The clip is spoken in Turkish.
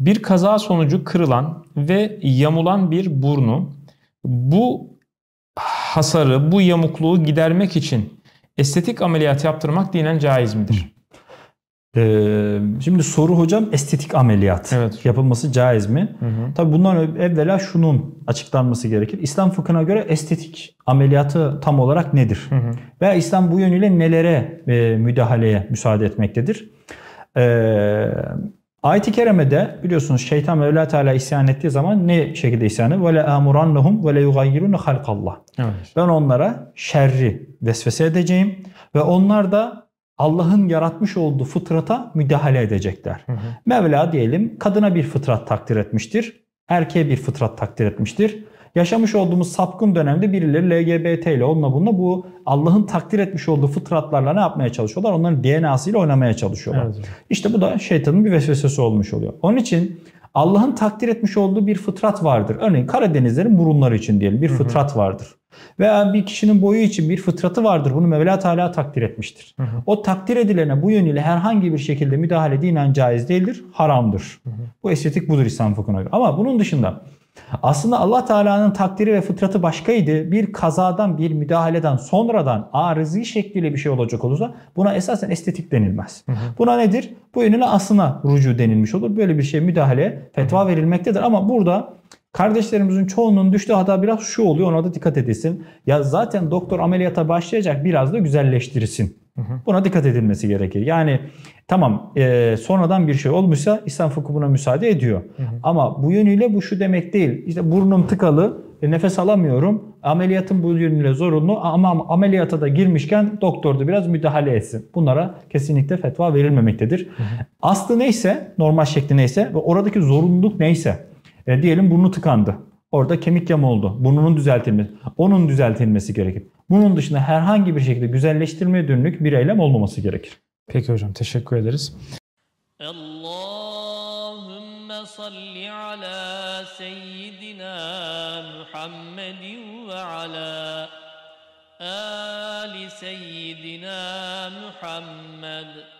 Bir kaza sonucu kırılan ve yamulan bir burnu bu hasarı, bu yamukluğu gidermek için estetik ameliyat yaptırmak dinen caiz midir? Ee, şimdi soru hocam estetik ameliyat Evet. yapılması caiz mi? Hı hı. Tabii bundan evvela şunun açıklanması gerekir. İslam fıkhına göre estetik ameliyatı tam olarak nedir? Hı hı. Veya İslam bu yönüyle nelere e, müdahaleye müsaade etmektedir? Ee, Ayet-i Kerime'de biliyorsunuz şeytan Mevla Teala isyan ettiği zaman ne şekilde isyanı? Ve le amurannahum ve le yugayyirun halqallah. Evet. Ben onlara şerri vesvese edeceğim ve onlar da Allah'ın yaratmış olduğu fıtrata müdahale edecekler. Hı hı. Mevla diyelim kadına bir fıtrat takdir etmiştir. Erkeğe bir fıtrat takdir etmiştir. Yaşamış olduğumuz sapkın dönemde birileri LGBT ile onunla bununla bu Allah'ın takdir etmiş olduğu fıtratlarla ne yapmaya çalışıyorlar? Onların DNA'sıyla oynamaya çalışıyorlar. Evet. İşte bu da şeytanın bir vesvesesi olmuş oluyor. Onun için Allah'ın takdir etmiş olduğu bir fıtrat vardır. Örneğin Karadenizlerin burunları için diyelim bir fıtrat vardır. Veya bir kişinin boyu için bir fıtratı vardır. Bunu Mevla Teala takdir etmiştir. Hı hı. O takdir edilene bu yönüyle herhangi bir şekilde müdahale dinen caiz değildir, haramdır. Bu estetik budur İslam fıkhına göre. Ama bunun dışında aslında Allah Teala'nın takdiri ve fıtratı başkaydı. Bir kazadan, bir müdahaleden sonradan arızi şekliyle bir şey olacak olursa buna esasen estetik denilmez. Buna nedir? Bu yönüyle aslına rucu denilmiş olur. Böyle bir şey müdahale, fetva verilmektedir. Ama burada kardeşlerimizin çoğunun düştüğü hata biraz şu oluyor. Ona da dikkat edilsin. Ya zaten doktor ameliyata başlayacak biraz da güzelleştirsin. Buna dikkat edilmesi gerekir. Yani tamam e, sonradan bir şey olmuşsa İslam fıkhı buna müsaade ediyor. Ama bu yönüyle bu şu demek değil. İşte burnum tıkalı, e, nefes alamıyorum. Ameliyatın bu yönüyle zorunlu ama ameliyata da girmişken doktor da biraz müdahale etsin. Bunlara kesinlikle fetva verilmemektedir. Aslı neyse, normal şekli neyse ve oradaki zorunluluk neyse. E, diyelim burnu tıkandı. Orada kemik yama oldu. Burnunun düzeltilmesi. Onun düzeltilmesi gerekir. Bunun dışında herhangi bir şekilde güzelleştirmeye dönük bir eylem olmaması gerekir. Peki hocam teşekkür ederiz. Allahümme salli ala seyyidina Muhammedin ve ala ali seyyidina Muhammed.